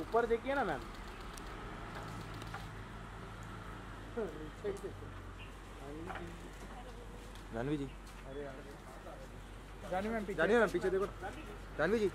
ऊपर देखिए ना ma'am. Janvi ji. Janvi ma'am Janvi ma'am पीछे देखो। जानवी जी।